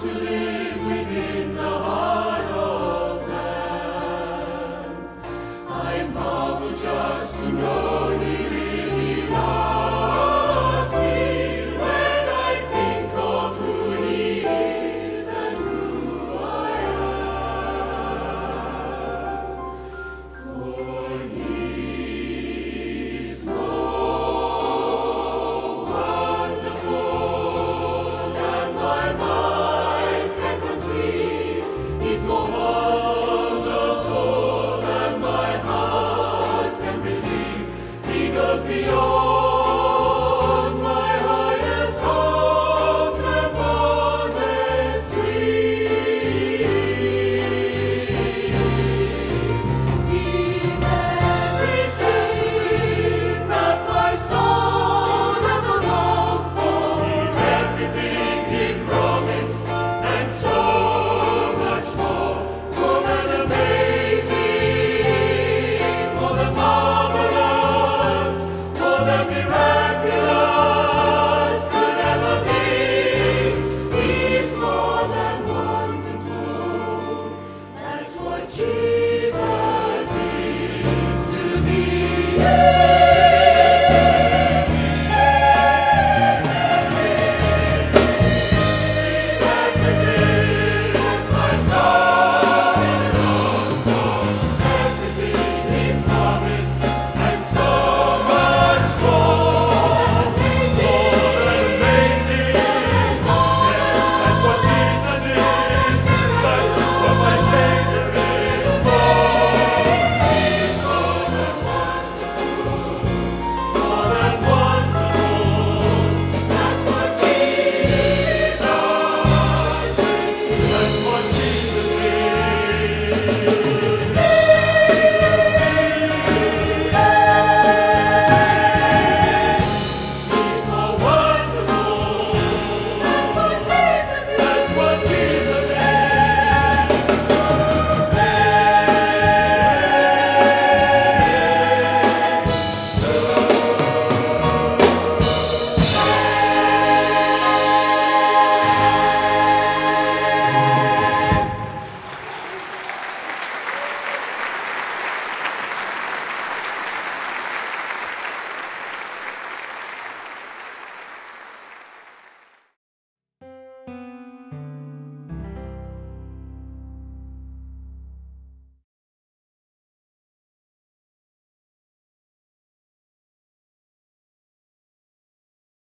to live everything.